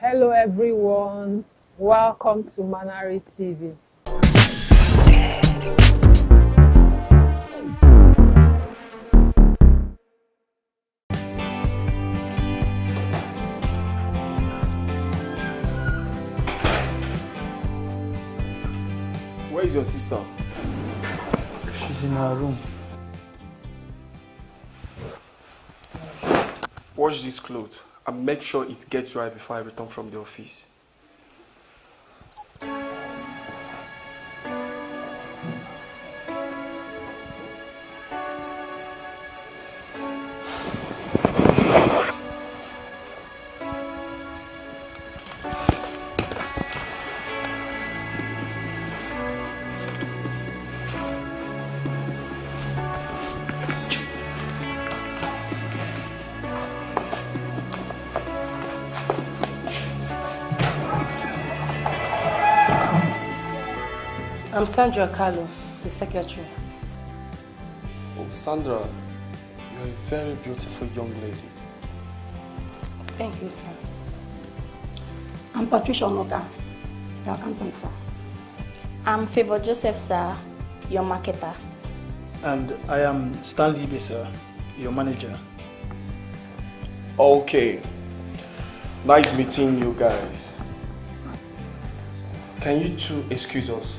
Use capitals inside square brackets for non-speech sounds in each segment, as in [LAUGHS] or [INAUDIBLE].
Hello everyone, welcome to Manari TV. Where is your sister? She's in her room. Wash this clothes and make sure it gets dry before I return from the office. I'm Sandra Carlo, the secretary. Oh, Sandra, you're a very beautiful young lady. Thank you, sir. I'm Patricia Onoka, your accountant, sir. I'm Favor Joseph, sir, your marketer. And I am Stanley Besser, your manager. Okay. Nice meeting you guys. Can you two excuse us?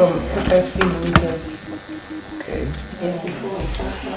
This is from FFP Limited. Okay. Yeah, before faster.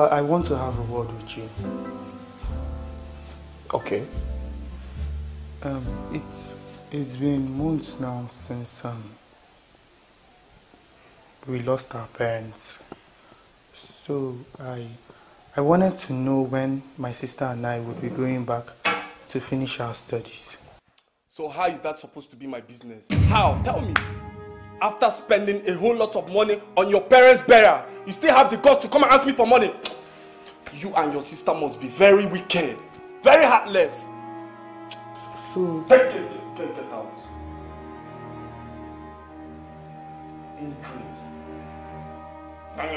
Uncle, I want to have a word with you. Okay. Um, it's it's been months now since um we lost our parents. So I I wanted to know when my sister and I would be going back to finish our studies. So how is that supposed to be my business? How? Tell me. After spending a whole lot of money on your parents' burial, you still have the guts to come and ask me for money. You and your sister must be very wicked, very heartless. So get, get, get, get out. Ingrate. Can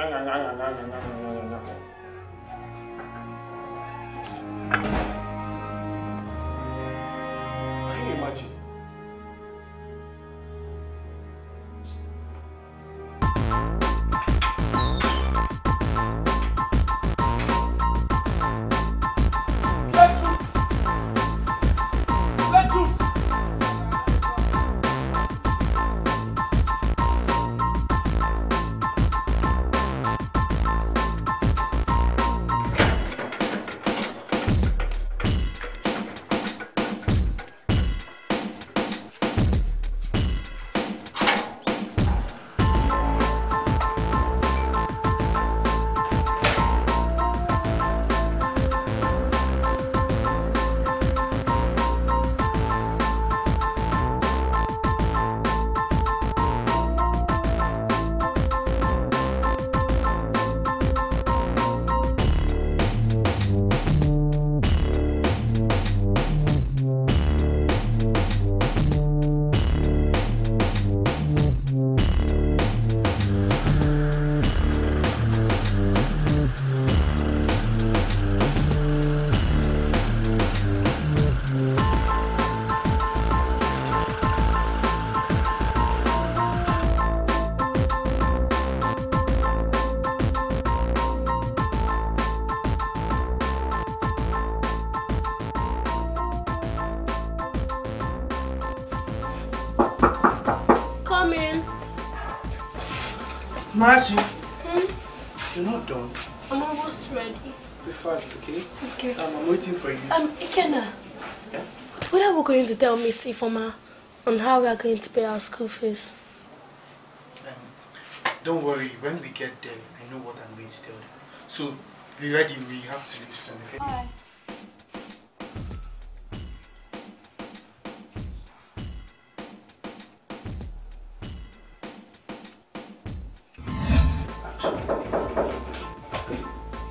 you imagine? Marachi, you're not done. I'm almost ready. Be fast, okay? Okay. Um, I'm waiting for you. Um, Ikenna. What are we going to tell Miss Ifeoma on how we are going to pay our school fees? Don't worry, when we get there, I know what I'm going to tell them. So, be ready, we have to listen, okay? Alright.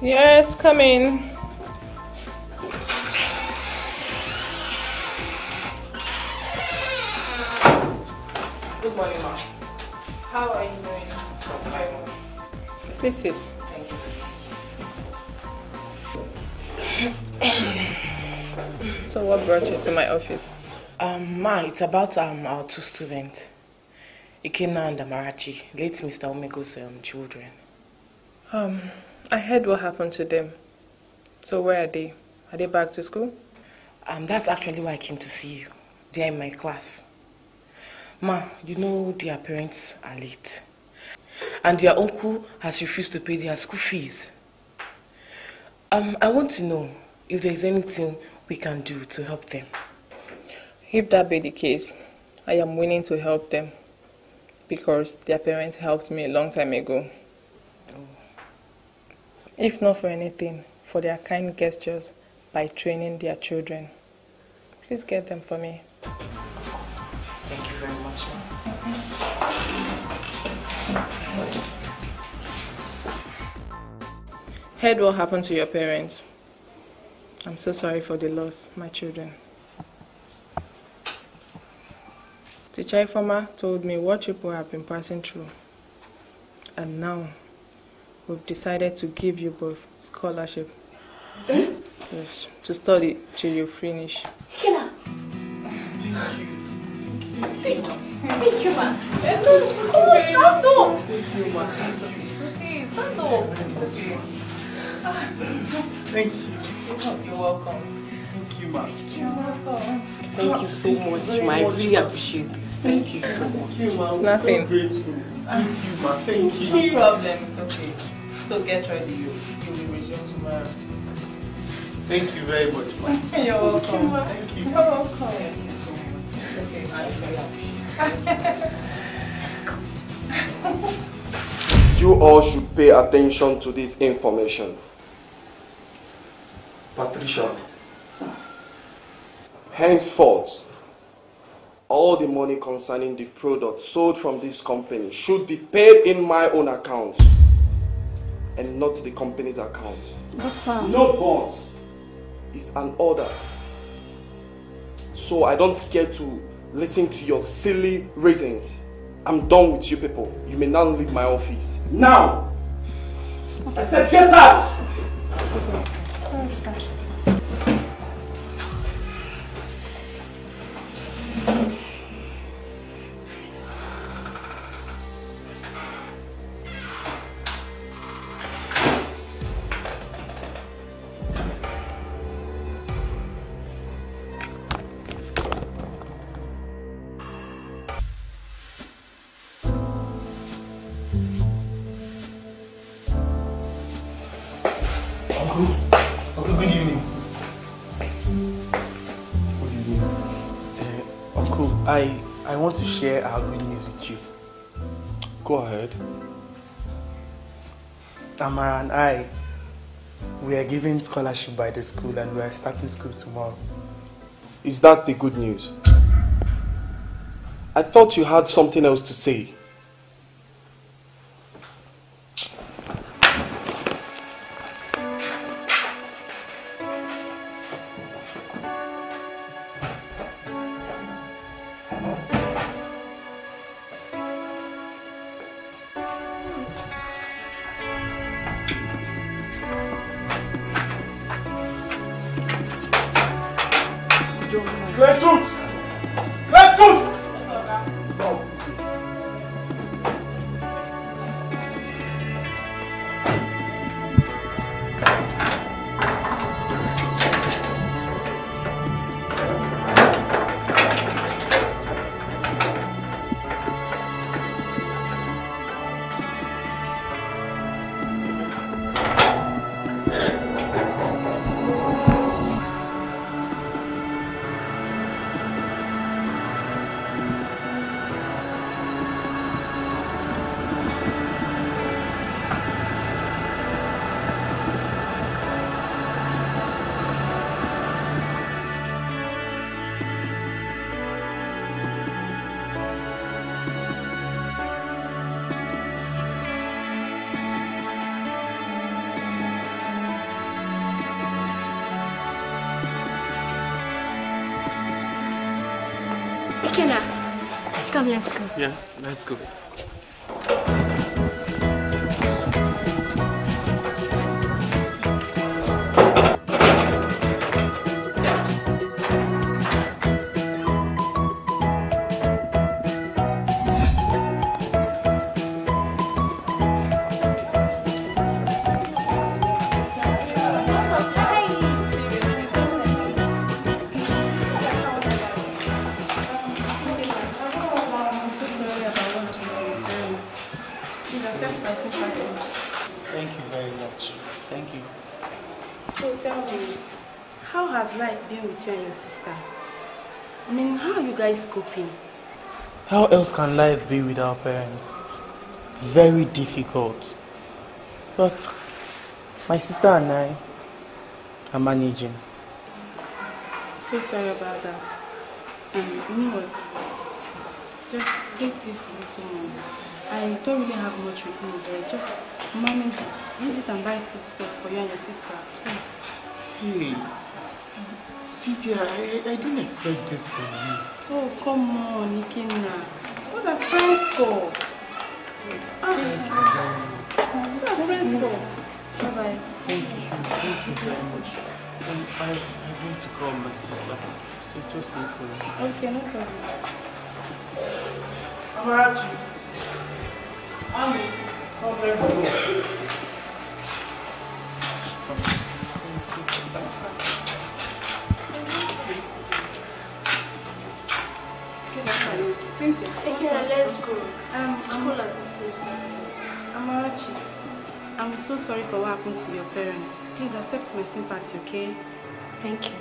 Yes, come in. Good morning, ma'am. How are you doing? Please sit. So what brought you to my office? Um, Ma, it's about um, our two students, Ikenna and Amarachi, late Mr. Omego's um, children. Um, I heard what happened to them. So where are they? Are they back to school? Um, that's actually why I came to see you. They are in my class. Ma, you know their parents are late. And their uncle has refused to pay their school fees. Um, I want to know if there is anything we can do to help them. If that be the case, I am willing to help them because their parents helped me a long time ago. If not for anything, for their kind gestures by training their children. Please get them for me. Thank you very much. Heard what happened to your parents. I'm so sorry for the loss, my children. Teacher Ifeoma told me what people have been passing through. And now, we've decided to give you both scholarship. Eh? Yes, to study till you finish. Ikenna. Thank you. Thank you, ma. Eh, no, come on, stand up. Thank you, ma. Okay, stand up. Ah, thank you. You're welcome. Thank you, ma. Thank you so much, Ma. I really appreciate this. Thank you so much. You. It's nothing. So grateful. Thank you, ma. Thank you. No problem, it's okay. So get ready, you, you will resume tomorrow. Thank you very much, ma. [LAUGHS] You're welcome. Thank you. You're welcome. Thank you so much. Okay, I really appreciate [LAUGHS] You all should pay attention to this information. Patricia, Sir. henceforth, all the money concerning the product sold from this company should be paid in my own account and not the company's account. No bonds. It's an order. So I don't care to listen to your silly reasons. I'm done with you people. You may now leave my office. Now! I said get out! Sorry, sir. Want to share our good news with you. Go ahead. Amara and I, we are given scholarship by the school and we are starting school tomorrow. Is that the good news? I thought you had something else to say. Let's go. With you and your sister? I mean, how are you guys coping? How else can life be without parents? Very difficult. But my sister and I are managing. So sorry about that. Um, you know what? Just take this little money. I don't really have much with me there. Just manage it. Use it and buy food stuff for you and your sister, please. Hey, Cynthia, I, I didn't expect this from you. Oh, come on, Ikenna. What are friends for? Ah, what are friends for? Bye-bye. Thank you. Thank you very much. Um, I, I want to call my sister. So just wait for me. Okay, no problem. Amarachi. Ami. Come, let's go. Cynthia. Okay, now let's go. Um, School has dismissed. Amarachi, I'm so sorry for what happened to your parents. Please accept my sympathy, okay? Thank you.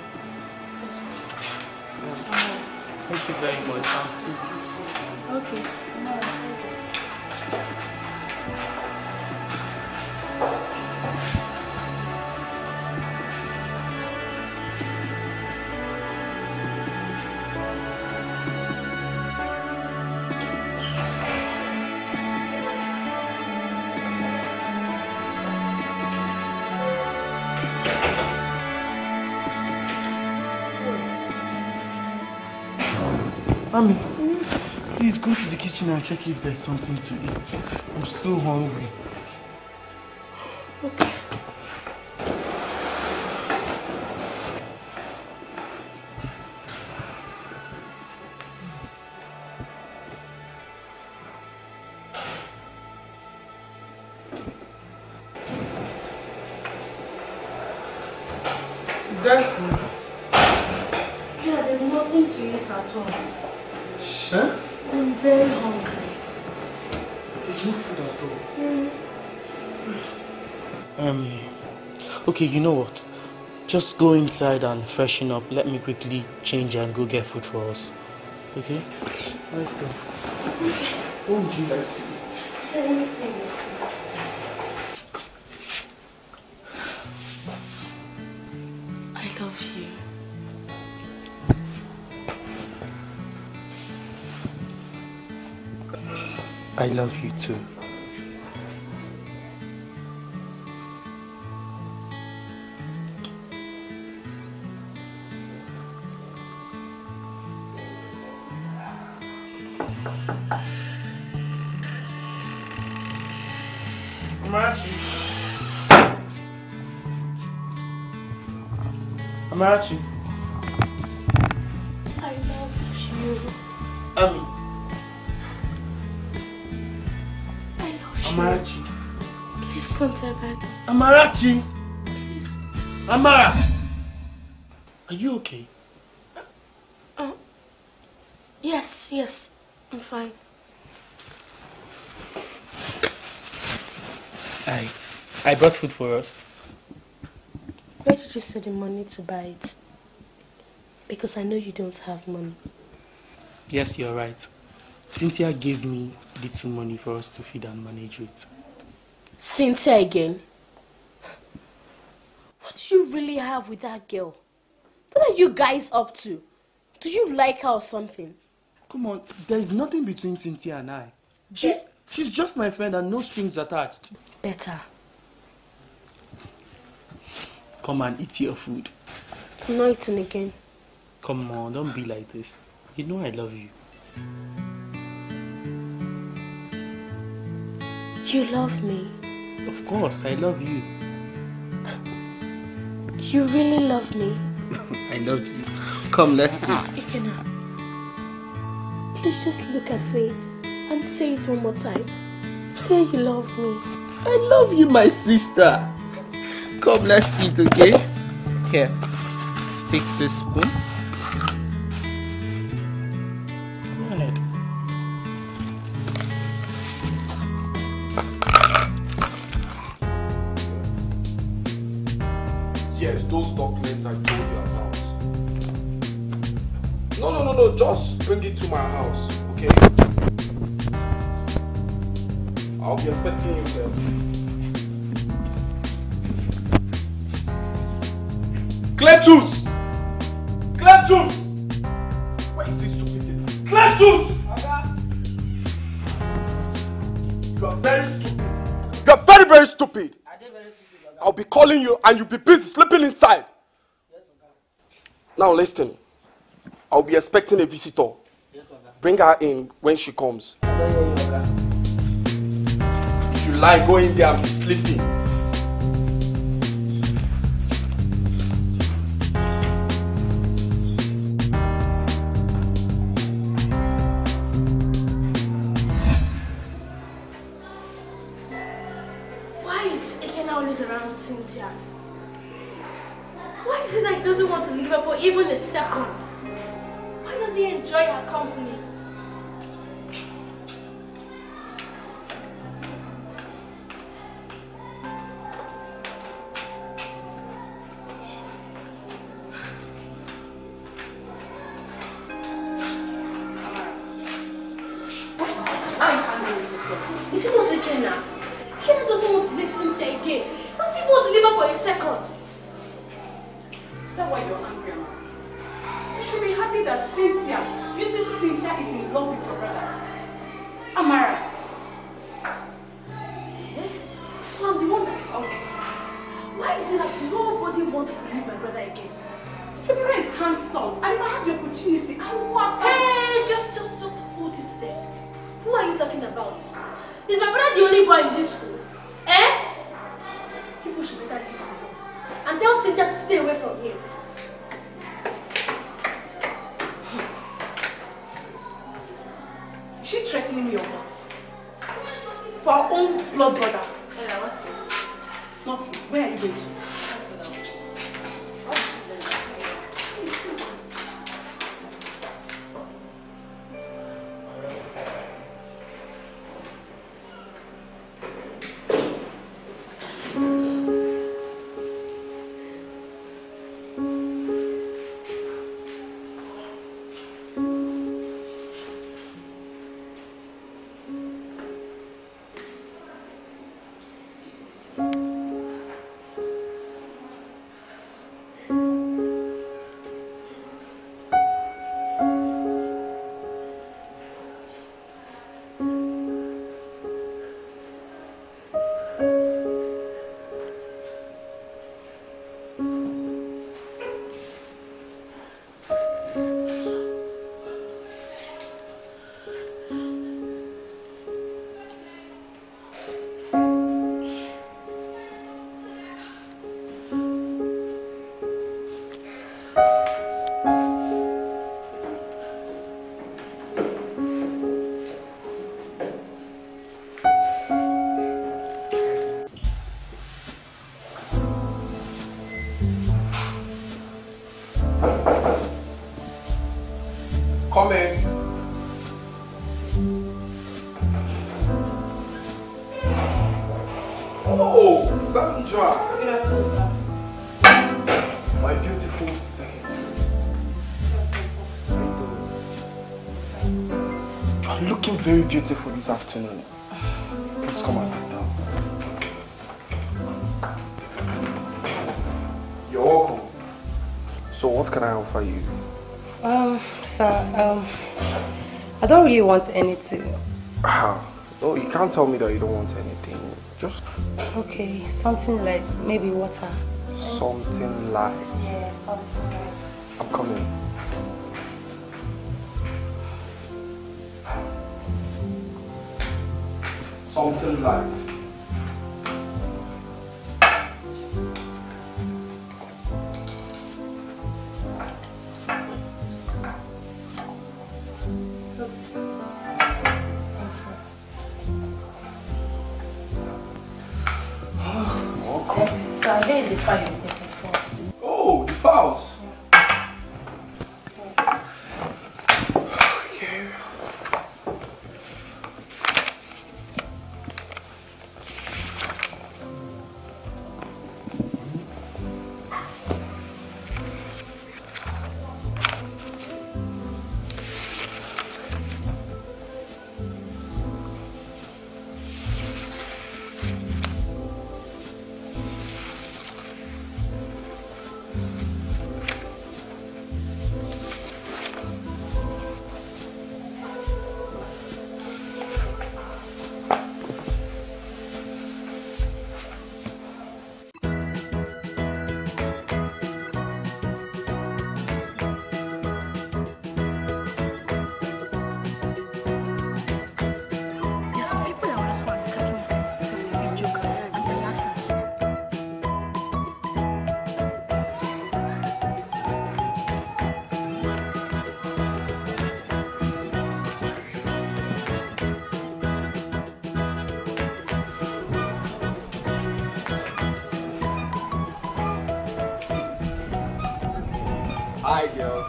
Thank you very much. I'll see you. Okay. Kitchen and check if there's something to eat. I'm so hungry. Know what? Just go inside and freshen up. Let me quickly change and go get food for us. Okay? Okay. Let's go. What would you like to eat? I love you. I love you too. Amarachi. Amara. Are you okay? Uh, uh, yes, yes. I'm fine. I I brought food for us. Where did you send the money to buy it? Because I know you don't have money. Yes, you're right. Cynthia gave me little money for us to feed and manage with. Cynthia again. You really have with that girl? What are you guys up to? Do you like her or something? Come on, there's nothing between Cynthia and I. She's, she's just my friend and no strings attached. Better. Come and eat your food. I'm not eating again. Come on, don't be like this. You know I love you. You love me. Of course, I love you. You really love me. [LAUGHS] I love you. Come, let's ah, eat. Ikenna, please just look at me and say it one more time. Say you love me. I love you, my sister. Come, let's eat, okay? Here, take this spoon. Bring it to my house, okay? I'll be expecting you there. Cletus! Cletus! Where is this stupid thing? Cletus! You are very stupid. You are very, very stupid. I'll be calling you and you'll be busy sleeping inside. Now listen. I'll be expecting a visitor. Bring her in when she comes. If you lie, go in there and be sleeping. Afternoon. Please come and sit down. You're welcome. So what can I offer you? Um, sir, um, I don't really want anything. How? No, you can't tell me that you don't want anything. Just Okay, something like maybe water. something light. Yeah, light. Hi, girls.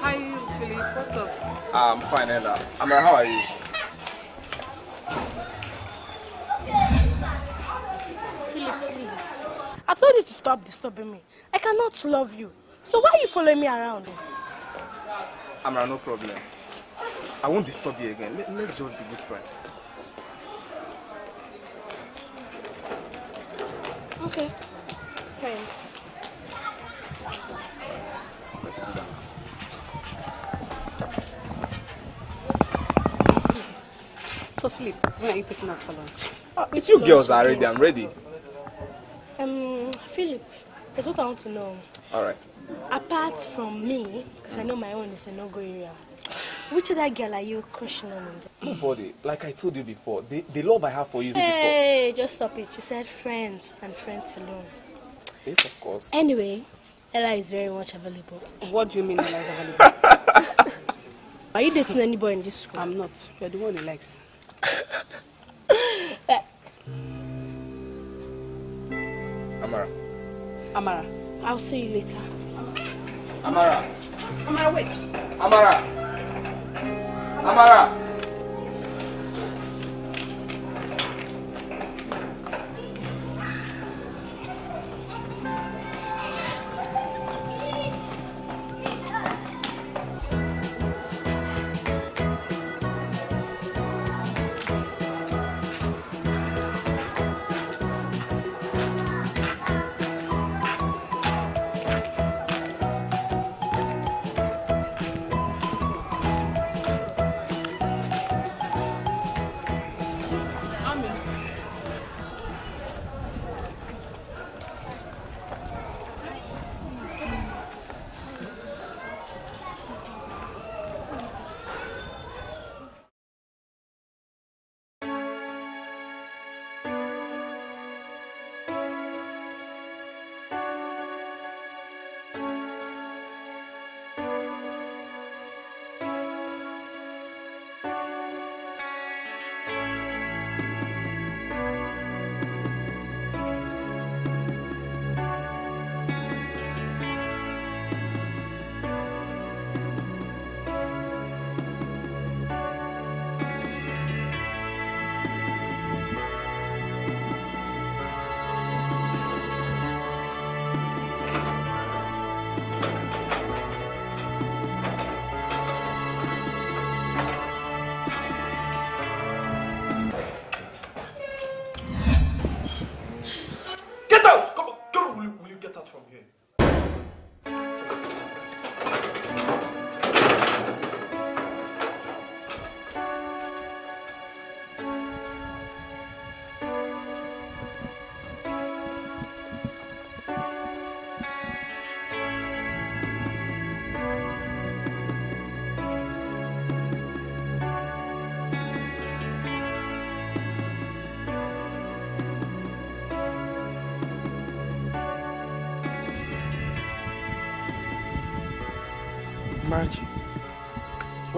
Hi, Philip. What's up? I'm fine, Ella. Amara, how are you? Philip, please. I've told you to stop disturbing me. I cannot love you. So why are you following me around? Amara, no problem. I won't disturb you again. Let, let's just be good friends. Okay. So, Philip, when are you taking us for lunch? Ah, if you girls are ready, I'm ready. Um, Philip, there's what I want to know. Alright. Apart from me, because I know my own is a no-go area, which other girl are you crushing on? Nobody. Like I told you before, the, the love I have for you is Hey, just stop it. You said friends and friends alone. Yes, of course. Anyway, Ella is very much available. What do you mean Ella is available? [LAUGHS] Are you dating anybody in this school? I'm not. You're the one he likes. Amara. Amara. I'll see you later. Amara. Amara, wait. Amara. Amara. Margie,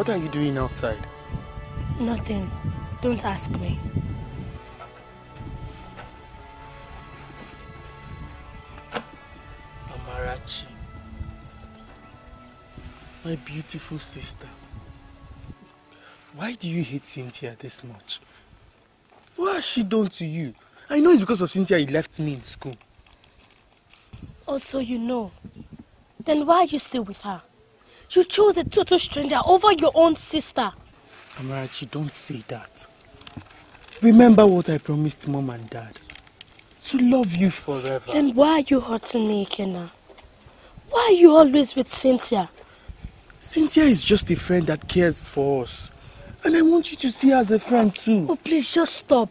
what are you doing outside? Nothing. Don't ask me. Amarachi. My beautiful sister. Why do you hate Cynthia this much? What has she done to you? I know it's because of Cynthia you left me in school. Also, you know. Then why are you still with her? You chose a total stranger over your own sister. Amarachi, don't say that. Remember what I promised mom and dad. To love you forever. Then why are you hurting me, Ikenna? Why are you always with Cynthia? Cynthia is just a friend that cares for us. And I want you to see her as a friend too. Oh, please just stop.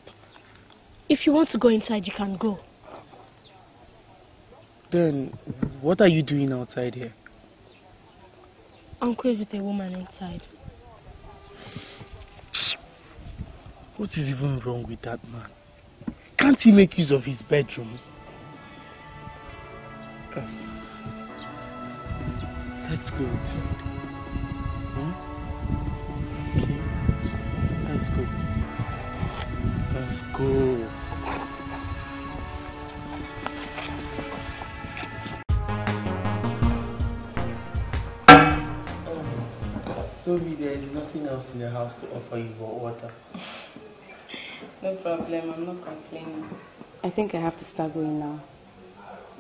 If you want to go inside, you can go. Then, what are you doing outside here? Close with a woman inside. What is even wrong with that man? Can't he make use of his bedroom? Uh, let's go. Hmm? Okay. Let's go. Let's go. Sorry, there is nothing else in the house to offer you but water. [LAUGHS] No problem, I'm not complaining. I think I have to start going now.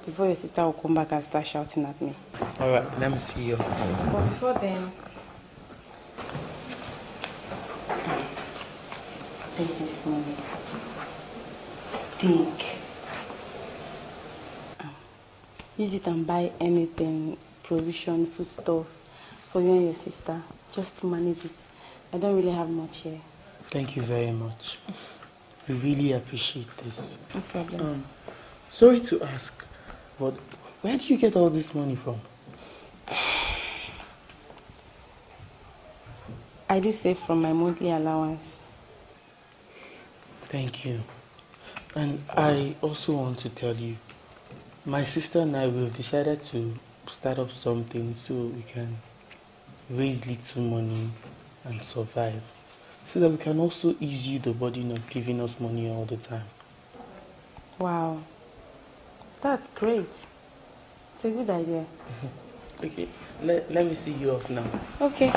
Before your sister will come back and start shouting at me. Alright, let me see you. But before then, take this money. Take. Use it and buy anything, provision, food stuff for you and your sister. Just manage it. I don't really have much here. Thank you very much. We really appreciate this. No problem. Um, sorry to ask, but where do you get all this money from? I do save from my monthly allowance. Thank you. And I also want to tell you, my sister and I, we've decided to start up something so we can raise little money and survive. So that we can also ease you the burden of giving us money all the time. Wow. That's great. It's a good idea. [LAUGHS] Okay, let, let me see you off now. Okay.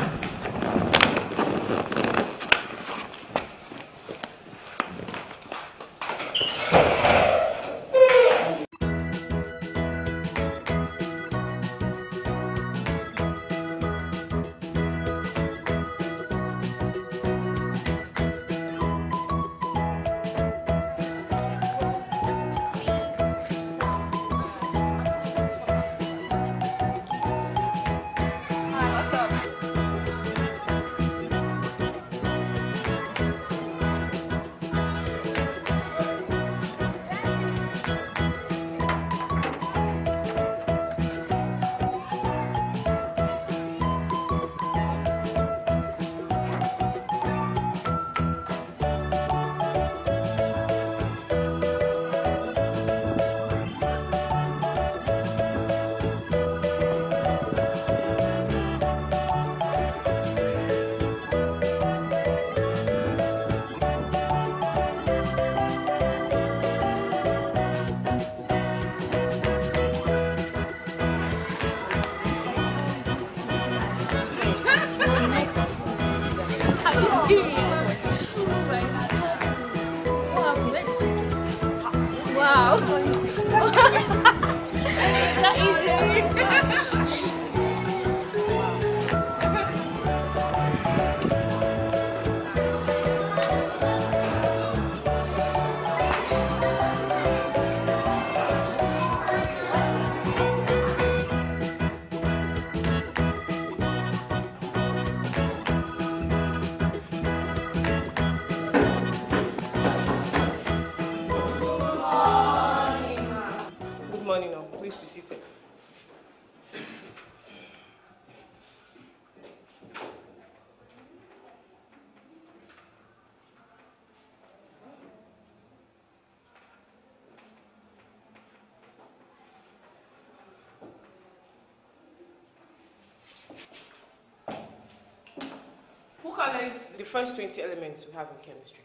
First 20 elements we have in chemistry.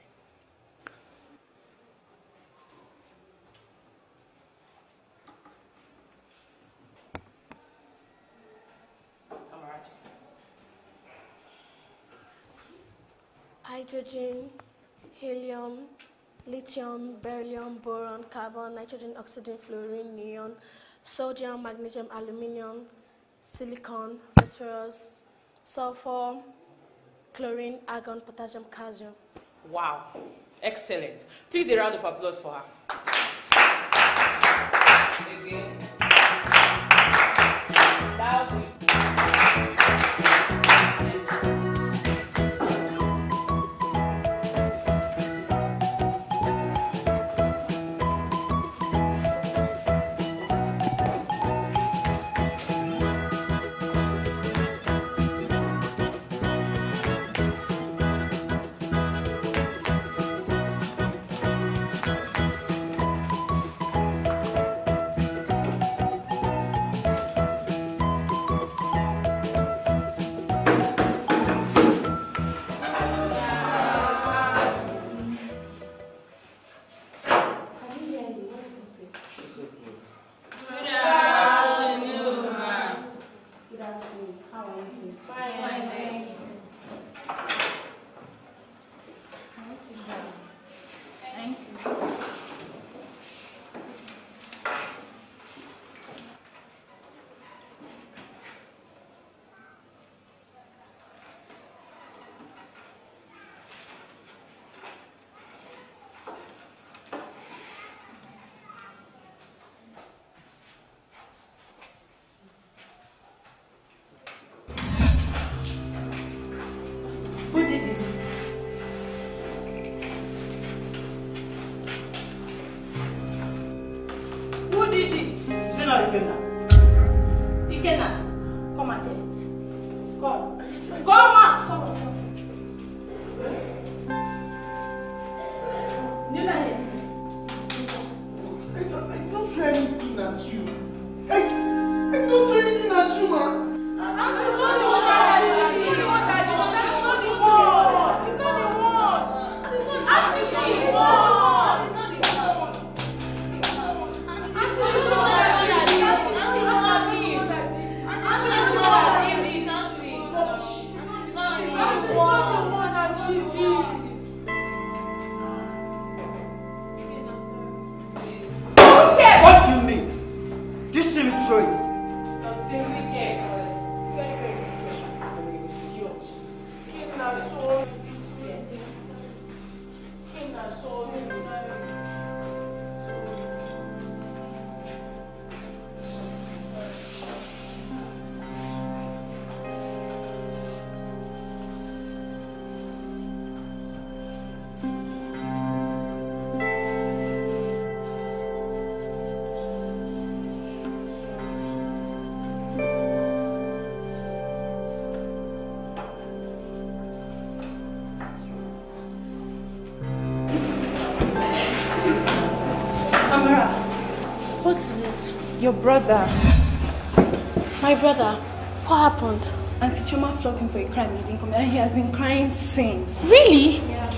Hydrogen, helium, lithium, beryllium, boron, carbon, nitrogen, oxygen, fluorine, neon, sodium, magnesium, aluminium, silicon, phosphorus, sulfur, chlorine, argon, potassium, calcium. Wow, excellent. Please a round of applause for her. Brother. My brother, what happened? Auntie Choma flogged him for a crime he didn't commit and he has been crying since. Really? Please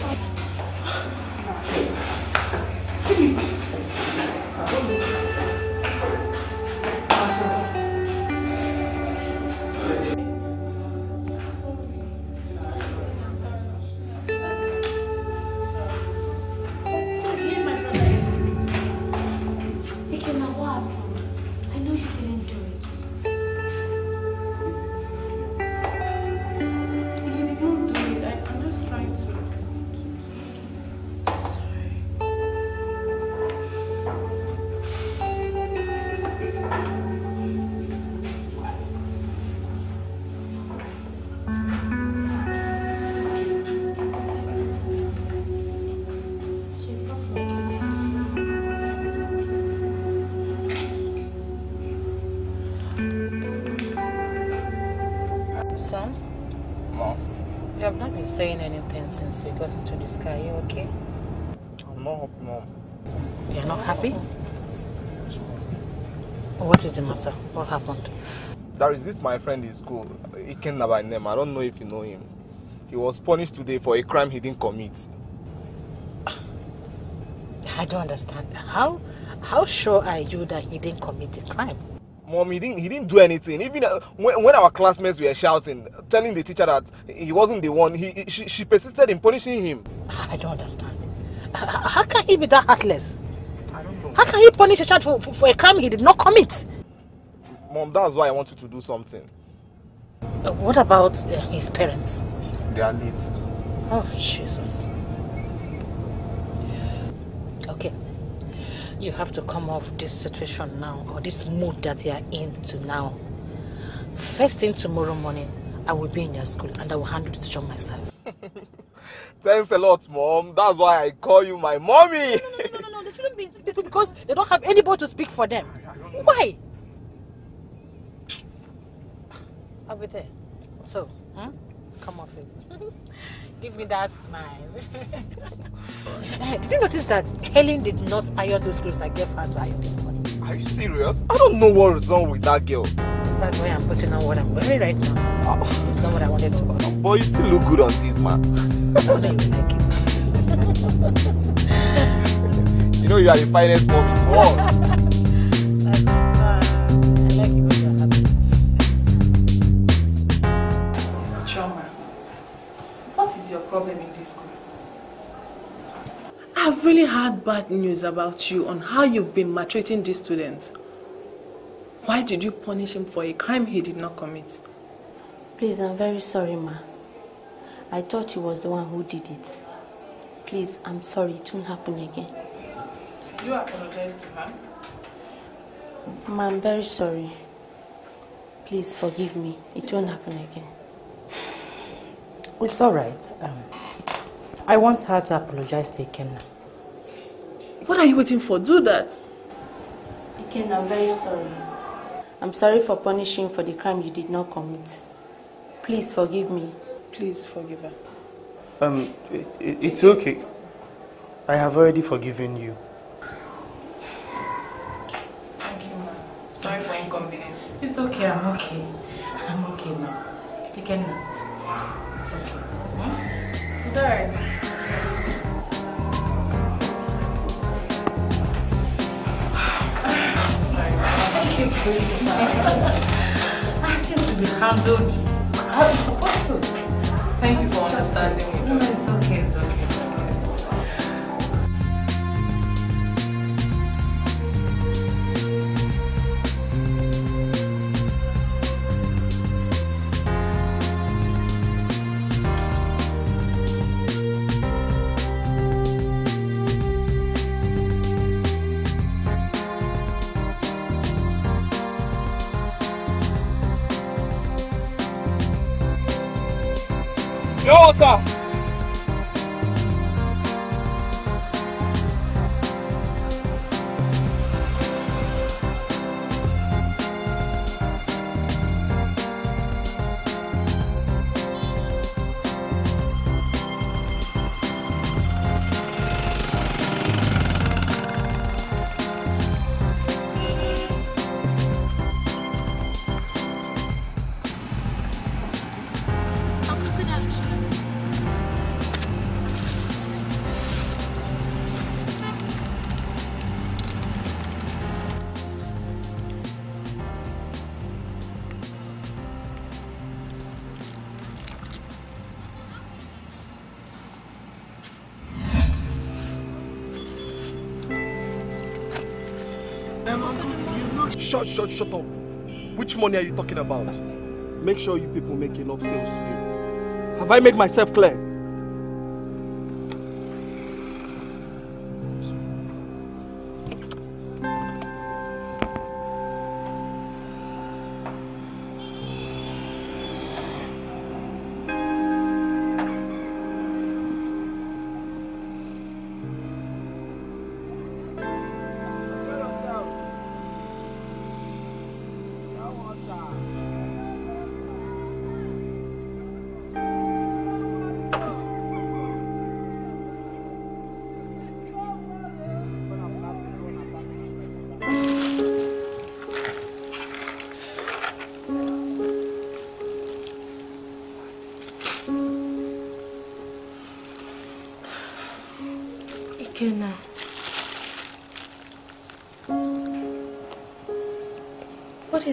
since we got into this car. Are you okay? I'm not happy, Mom. You're not happy? What is the matter? What happened? There is this my friend in school, Ikenna by name. I don't know if you know him. He was punished today for a crime he didn't commit. I don't understand. How how sure are you that he didn't commit a crime? Mom, he didn't, he didn't do anything. Even uh, when, when our classmates were shouting, telling the teacher that he wasn't the one, he, he- she, she persisted in punishing him. I don't understand. How can he be that heartless? How can he punish a child for, for, for a crime he did not commit? Mom, that's why I want you to do something. Uh, What about uh, his parents? They are late. Oh, Jesus. You have to come off this situation now, or this mood that you are in to now. First thing tomorrow morning, I will be in your school and I will handle the situation myself. [LAUGHS] Thanks a lot, Mom. That's why I call you my mommy. No, no, no, no, they shouldn't be intimidated because they don't have anybody to speak for them. Why? I'll be there. So, hmm? come off it. [LAUGHS] Give me that smile. [LAUGHS] Did you notice that Helen did not iron those clothes I gave her to iron this morning? Are you serious? I don't know what is wrong with that girl. That's why I'm putting on what I'm wearing right now. Oh. It's not what I wanted to wear. But you still look good on this, man. I know you like it. [LAUGHS] You know you are the finest mom in the world. [LAUGHS] really heard bad news about you on how you've been maltreating these students. Why did you punish him for a crime he did not commit? Please, I'm very sorry, ma. I thought he was the one who did it. Please, I'm sorry. It won't happen again. You apologize to her. Ma, I'm very sorry. Please forgive me. It won't happen again. It's all right. Um, I want her to apologize to Ikenna. What are you waiting for? Do that. Again, I'm very sorry. I'm sorry for punishing for the crime you did not commit. Please forgive me. Please forgive her. Um, it, it, it's okay. I have already forgiven you. Thank you, ma. Sorry for inconvenience. It's okay, I'm okay. I'm okay now. Ikenna, it's okay. It's alright. Thank you, principal. Things will be handled how it's supposed to. Thank you for understanding No, mm, it's okay, it's okay. Your Shut, shut, shut up. Which money are you talking about? Make sure you people make enough sales today. Have I made myself clear?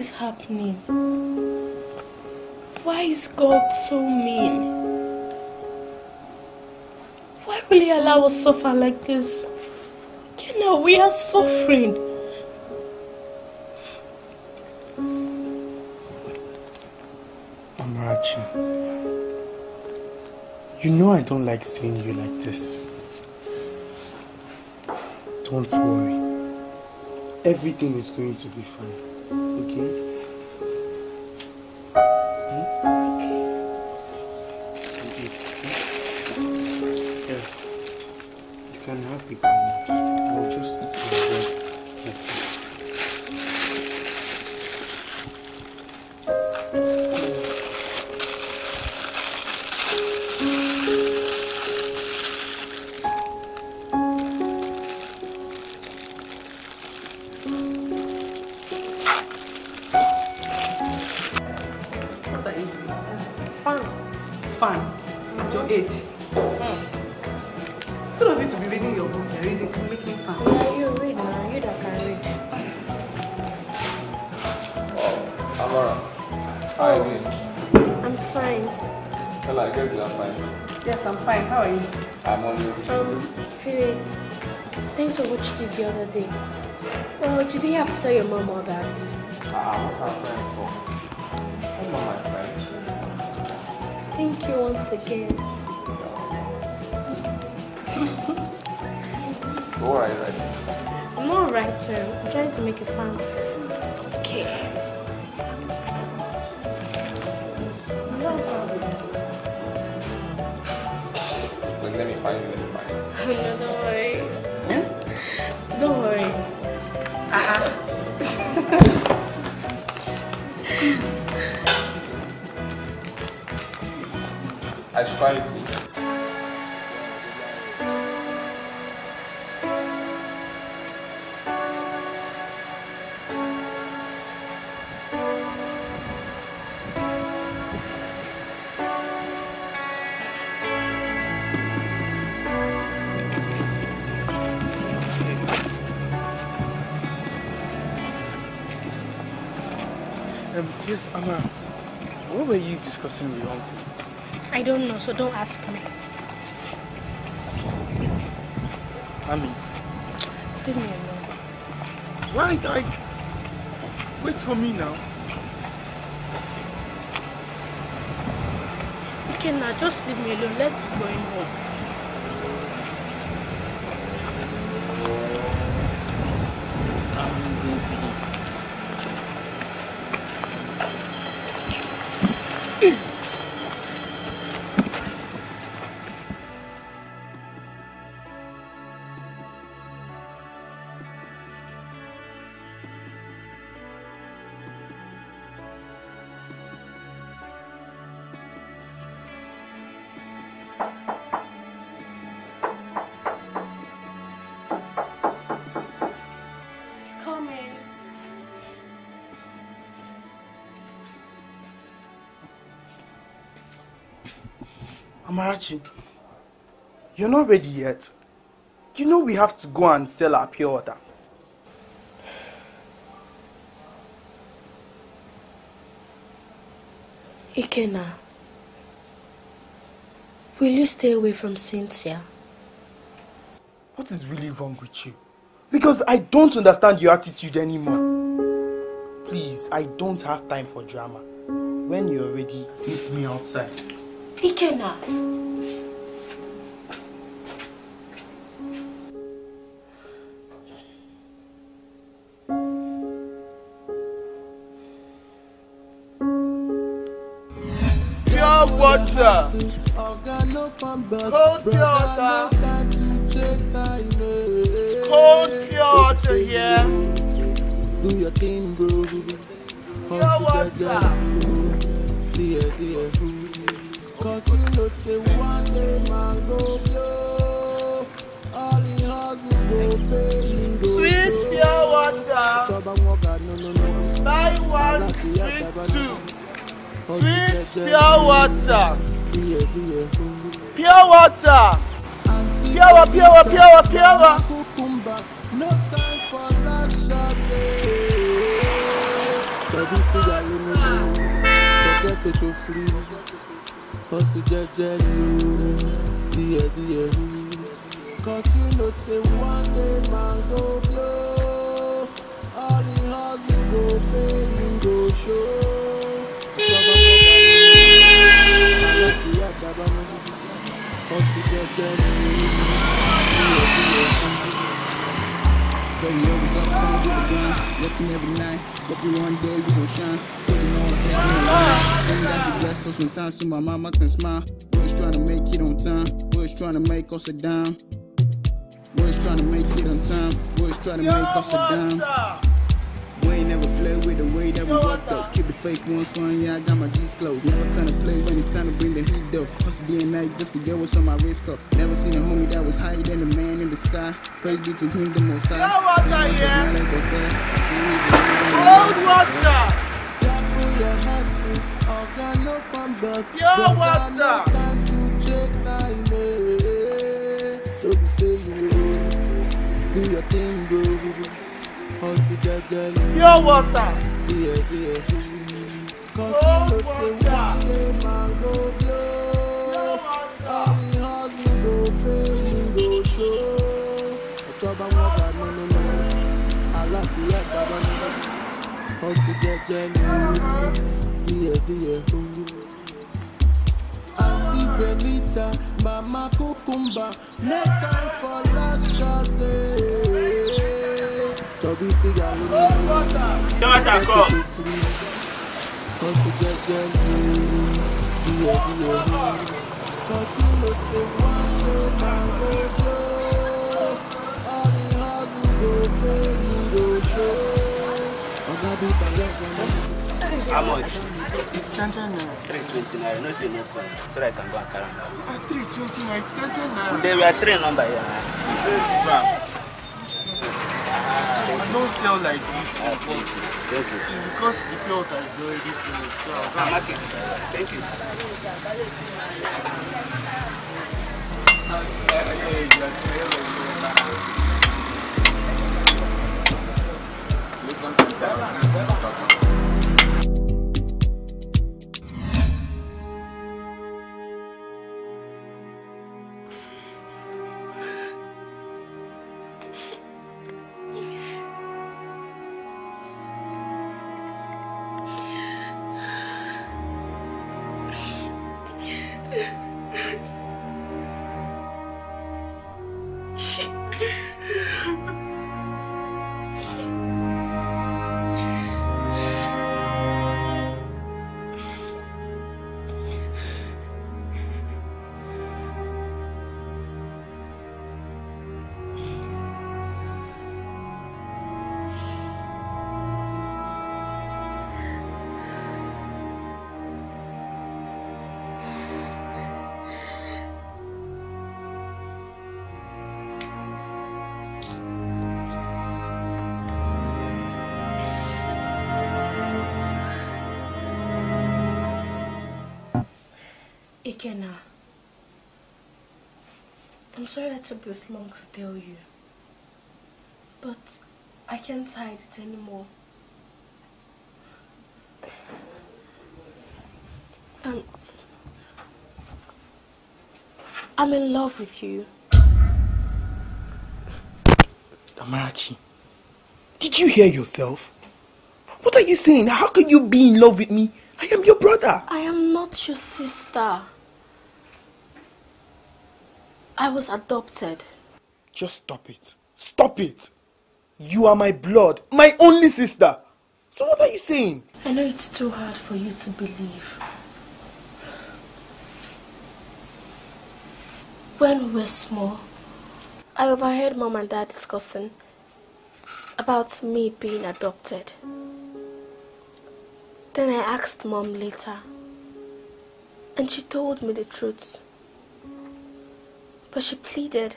What is happening? Why is God so mean? Why will He allow us suffer like this? Kenna, we are suffering. Amarachi, you know I don't like seeing you like this. Don't worry. Everything is going to be fine. Okay? Hmm? How are you? I'm fine. Well, I guess you're fine. Yes, I'm fine. How are you? I'm on you. Um, Fury, thanks for what you did the other day. Well, you didn't have to tell your mom all that. Ah, what are friends for? Come on, my friend. Thank you once again. So what are you writing? I'm not writing. I'm trying to make it fun. Me find you. no, don't worry. Don't were you discussing uncle? I don't know, so don't ask me. Ami, Leave me alone. why I wait for me now? Okay, now just leave me alone. Let's be going home. Amarachi, you're not ready yet. You know we have to go and sell our pure water. Ikenna, will you stay away from Cynthia? What is really wrong with you? Because I don't understand your attitude anymore. Please, I don't have time for drama. When you're ready, meet me outside. Ikenna. Pure water. Cold pure water. Cold pure water here. Do your thing, bro. Pure water. Dear, dear. Cause you know, say one day man go blow. All the hustle go pay. him go Sweet blow. pure water. Tọ́ba wọn gà no no no. Buy one, Láti drink yàtọ̀ two. Hustle Sweet jẹjẹ. pure water. Dear, dear. Pure water. Pure water, pure water, pure water, pure water. Cucumber. No time for last shot. to show free. Hustle jejely, dear, dear. Cause you know, say one day man go blow. All the hustle go pay, him go show. Hustle jejely, dear, dear. So we always up front with the grind, working every night. Hoping one day we gon' shine. Putting on faith in the line. Bring that the bless us sometimes so my mama can smile. Just trying to make it on time. Just trying to make us a dime. Just trying to make it on time. Just trying to make us a dime. We ain't never play with the way that we walked up. Keep the fake ones fun, yeah, I got my G's closed. Never kinda play when it's time to bring the heat though. Hustle day and night just to get what's on my wrist cup. Never seen a homie that was higher than the man in the sky. Praise be to him, the most high. Never said man like that fair. He is the man in the Cold water. Double your hustle, organo from bus. Pure Don't water. got no time to check time, eh. Don't be say you know. Do your thing, bro. Hustle jejely. Pure water. Yeah, yeah. Cause you know say one day man go blow. All the hustle go pay, him go show. Ọ̀tọ́ba wọn bá no no no. Aláàtúnyẹ bàbá mi. Hustle jejely. Yeah, yeah. Auntie Benita, Mama Cucumba, no time for last shot. eh. Chubby figure, we need Jonathan, come. Cause you get jelly, yeah, yeah. Cause you know say one day show. Oga be by your How much? It's standard now. 320 naira. No say no problem. So that I can go and carry am down. At 320 now, it's standard now. There were three number here. I don't sell like this. Uh, please. Thank you. It's because the pure water is already finished. So I Ah, market. Thank you. Thank you. Ikenna, I'm sorry I took this long to tell you, but I can't hide it anymore. Um, I'm in love with you. Amarachi, did you hear yourself? What are you saying? How can you be in love with me? I am your brother. I am not your sister. I was adopted. Just stop it. Stop it. You are my blood, my only sister. So what are you saying? I know it's too hard for you to believe. When we were small, I overheard mom and dad discussing about me being adopted. Then I asked mom later, and she told me the truth. But she pleaded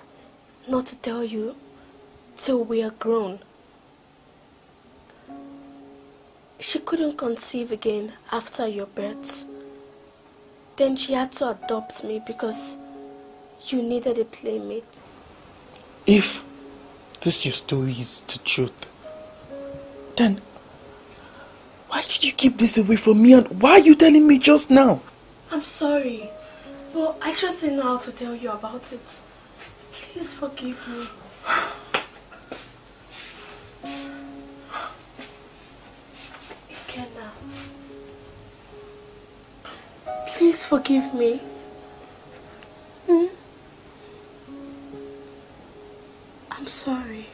not to tell you till we are grown. She couldn't conceive again after your birth. Then she had to adopt me because you needed a playmate. If this your story is the truth, then why Why did you keep this away from me and why are you telling me just now? I'm sorry, I just didn't know how to tell you about it. Please forgive me. Ikenna. Please forgive me. Hmm? I'm sorry.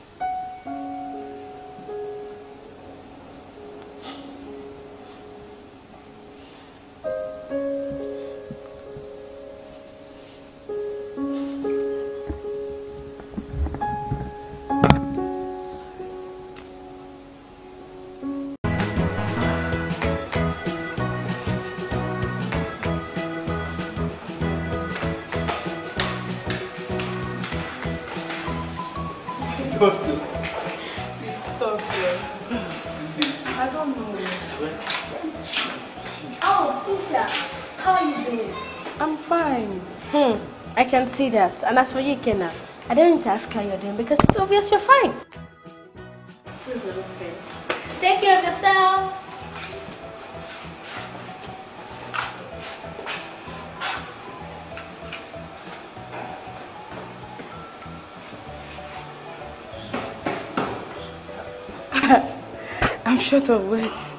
Can see that. And as for you, Kenna, I don't need to ask how you're doing because it's obvious you're fine. Two little friends. Take care of yourself. [LAUGHS] I'm short of words.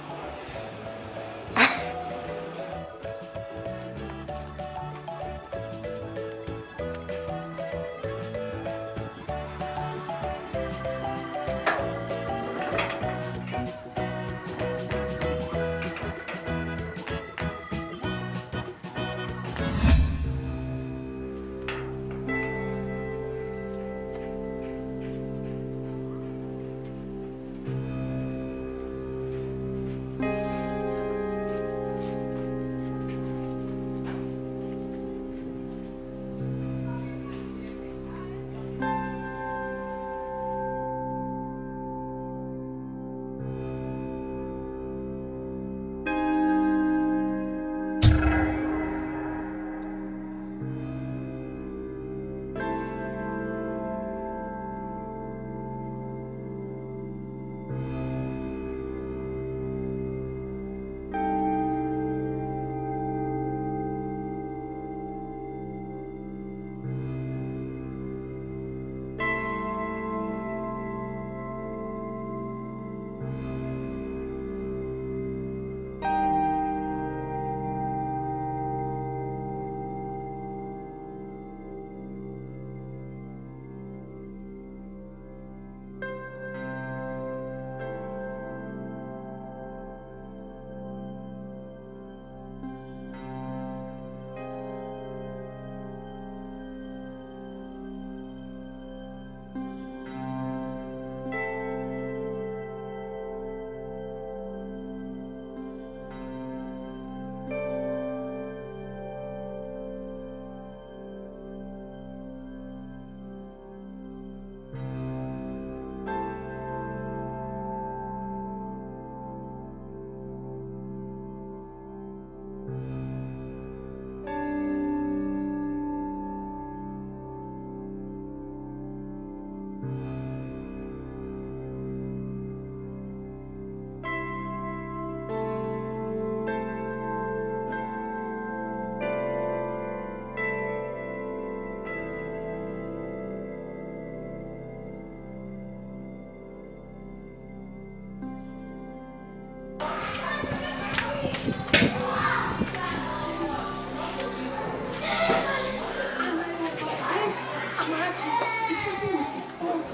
плачет и сказуете скорбь.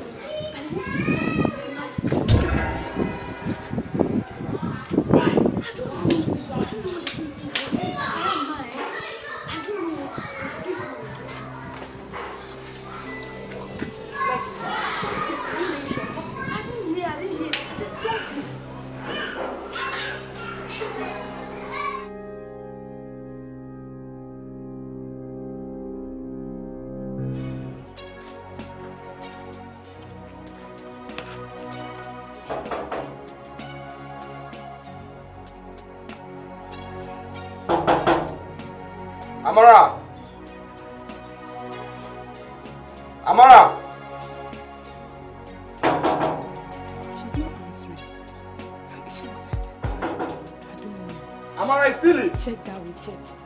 Поймите, Check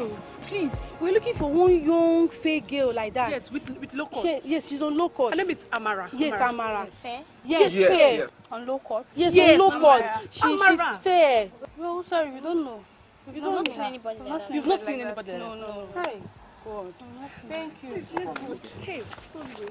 Oh. Please, we're looking for one young, fair girl like that. Yes, with with low cut. She, yes, she's on low cut. Her name is Amara. Yes, Amara. Fair? Yes, Yes, fair. yes. On low cut? Yes, Yes, on low Amara. cut. She, she's Amara. fair. Well, sorry, we don't know. We You've don't not know seen anybody We've like not that. You've not Like seen that. anybody No, like no, no. that. Hi. God. Thank you. Let's go. Hey, sorry.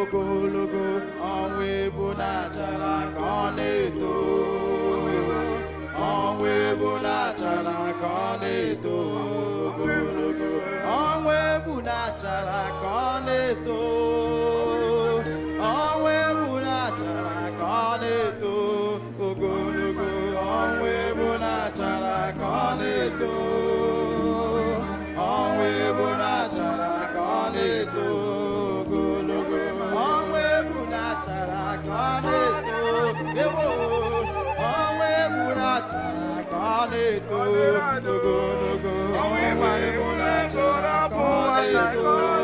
Ogologo ọnwa ebu na-achara ka ọ na-eto. Ọnwa ebu na-achara ka ọ na-eto. Ogologo ọnwa ebu na-achara ka ọ na-eto. Ọnwa ebu na-achara ka ọ na-eto ọnwa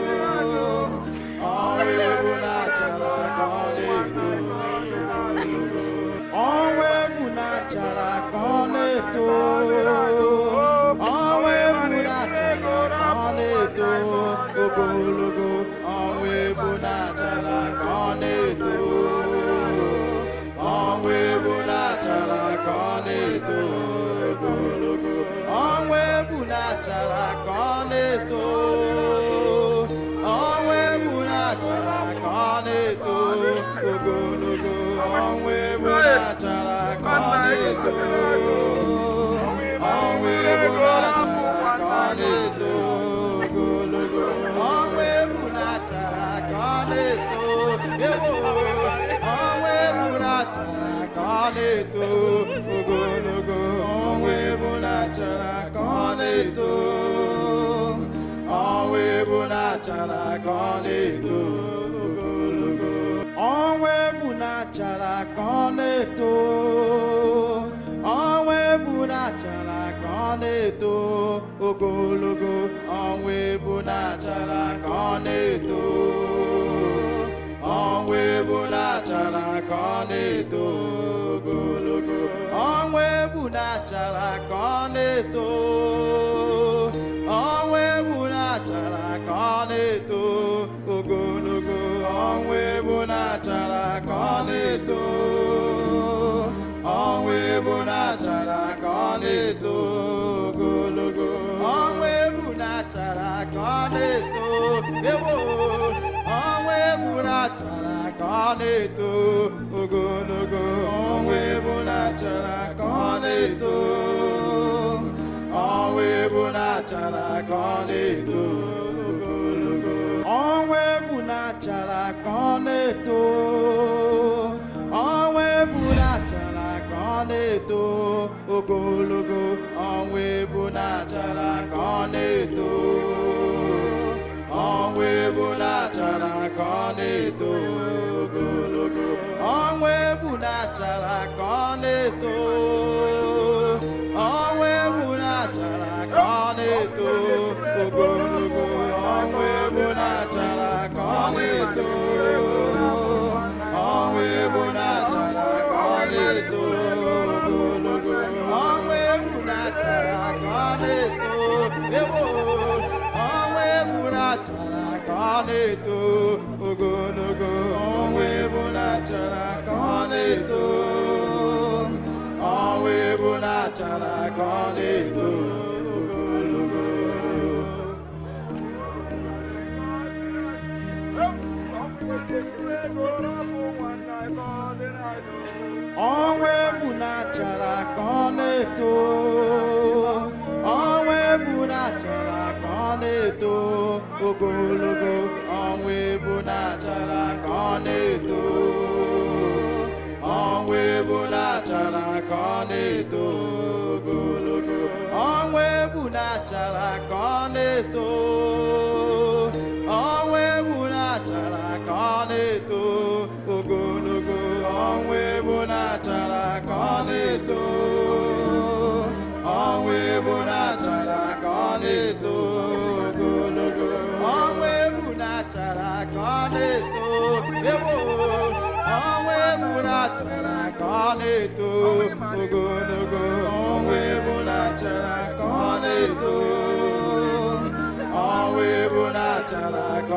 ọ na-eto ogologo ọnwa ebu na-achara ka ọ na-eto. Ọnwa ebu na-achara ka ọ na-eto ogologo ọnwa ebu na-achara ka ọ na-eto. Ọnwa ebu na-achara ka ọ na-eto ogologo ọnwa ebu na-achara ka ọ na-eto. Ọnwa ebu na-achara ka ọ na-eto ogologo. Ọnwa ebu na-achara ka ọ na-eto. Ọnwa ebu na-achara ka ọ na-eto ogologo. Ọnwa ebu na-achara ka ọ na-eto. Ọnwa ebu na-achara ka ọ na-eto ogologo. Na-achara ka ọ na-eto ewo ọnwa ebu na-achara ka ọ na-eto ogologo ọnwa ebu na-achara ka ọ na-eto ọnwa ebu na-achara ka ọ na-eto ogologo ọnwa ebu na-achara ka ọ na-eto ọnwa ebu na-achara ka ọ na-eto ogologo ọnwa ebu na-achara ka ọ na-eto ọ na-eto ọnwa ebu na-achara ka ọ na-eto ogologo ọnwa ebu na-achara ka ọ na-eto na-achara ka ọ na-eto na-achara ka ọ na-eto na-achara ka ọ na-eto na-achara ka ọ na-eto ogologo ọnwa ebu na-achara ka ọ na-eto ọnwa ebu na-achara ka ọ na-eto ogologo ọnwa ebu na-achara ka ọ na-eto ọnwa ebu na-achara ka ọ na-eto ọ na-eto ọnwa ebu na-achara ka ọ na-eto ogologo ọnwa ebu na-achara ka ọ na-eto ọnwa ebu na-achara ka ọ na-eto ogologo ọnwa ebu na-achara ka ọ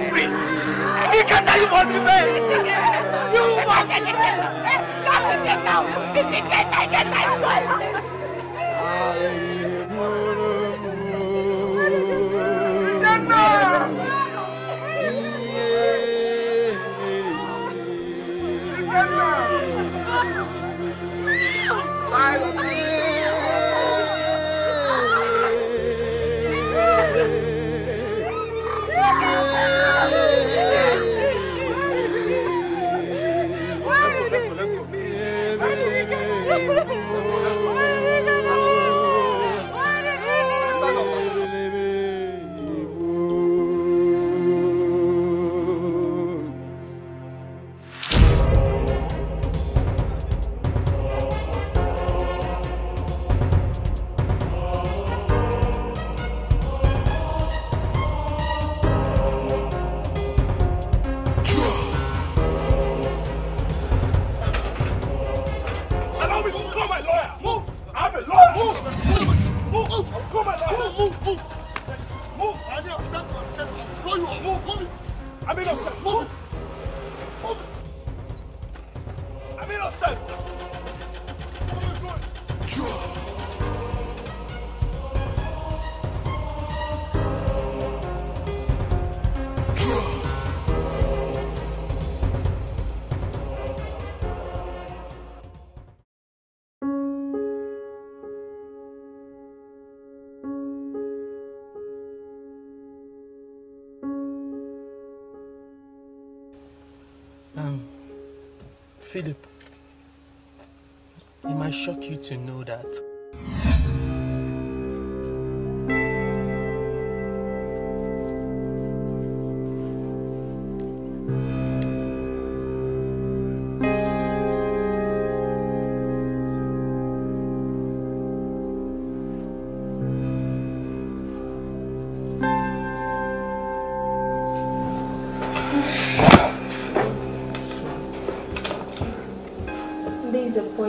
You free. can't. you what to. You want to get it. That's it now. It's it. I get my. Shock you to know that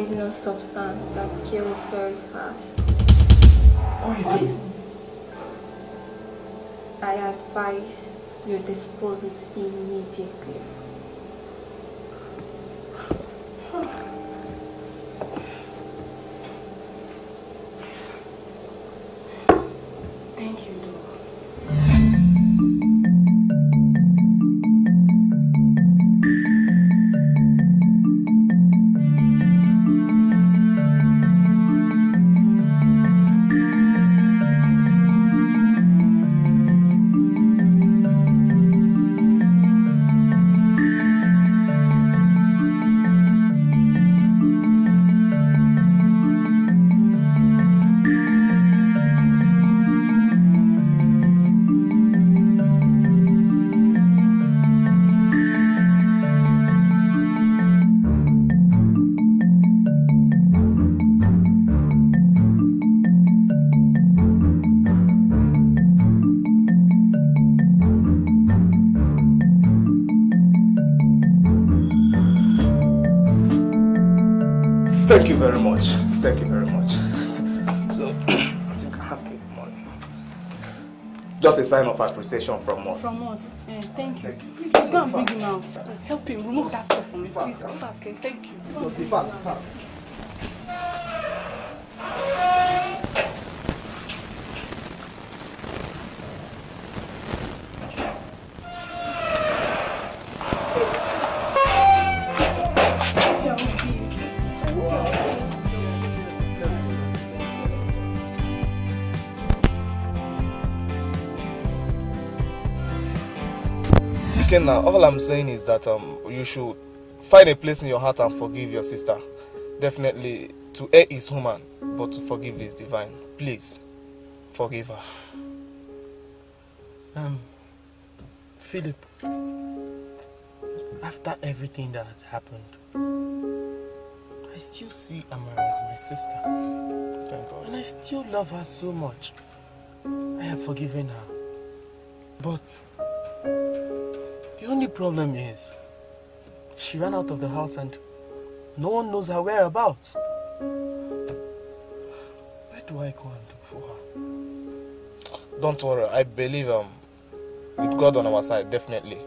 poisonous substance that kills very fast. Poison? I advise you dispose it immediately. Sign of appreciation from us. From us. Eh, thank you. Please, please go and bring him out. Help him. Remove that stuff from him. Please, fast. Thank you. Just be fast, fast. Ikenna, all I'm saying is that um, you should find a place in your heart and forgive your sister. Definitely, to err is human, but to forgive is divine. Please, forgive her. Um, Philip, after everything that has happened, I still see Amara as my sister. Thank God. And I still love her so much. I have forgiven her. But the only problem is she ran out of the house and no one knows her whereabouts. Where do I go and look for her? Don't worry, I believe um, with God on our side, definitely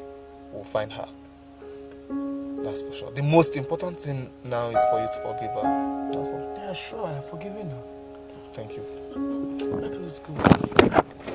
we'll find her. That's for sure. The most important thing now is for you to forgive her. That's all. Yeah, sure, I have forgiven her. Thank you. Let us go.